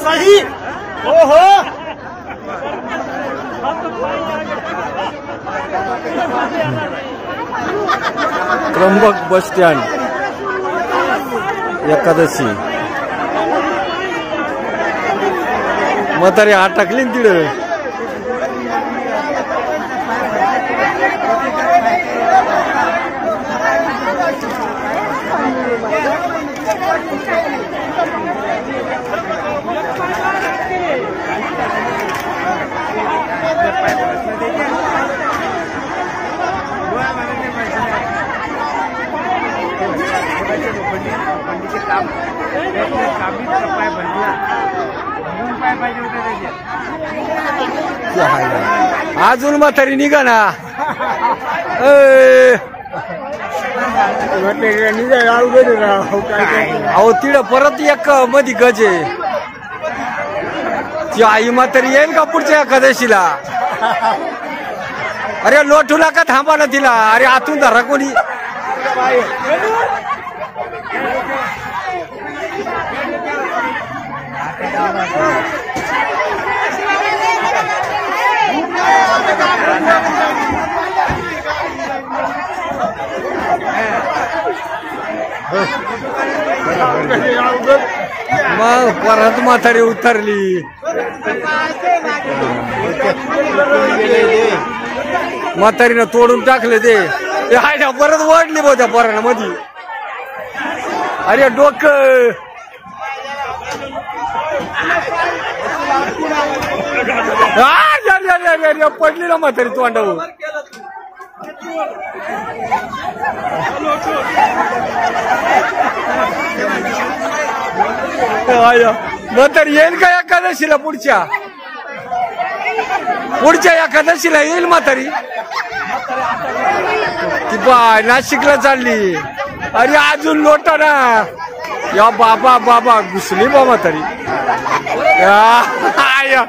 सही? ओहो! Trimbak bus stand. Ekadashi. मत म्हातारी हाथ टाकली ना अजून म्हातारी निघा ना. अहो तिड परत एक मधी गज आहे. ती आई म्हातारी येईल का पुढच्या एकादशीला? अरे लोटू नका थांबा ना तिला. अरे आतून धरा कोणी. मग परत म्हातारी उतरली. म्हातारीनं तोडून टाकले ते. हायड्या हाय परत वाढली बघ त्या पोरानं मधी अरे डोक. पडली ना म्हातारी तोंडावर. नंतर येईल का एकादशीला पुढच्या? पुढच्या एकादशीला येईल म्हातारी? ती बाय नाशिकला चालली. अरे अजून लोटा ना. या बाबा बाबा घुसली बा म्हातारी. या.